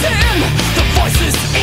sin The voices